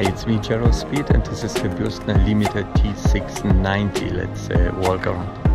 it's me Jaro Speed and this is the Bürstner Limited T690. Let's uh, walk around.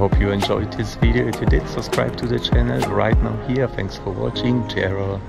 Hope you enjoyed this video. If you did, subscribe to the channel right now here. Thanks for watching. Jaro.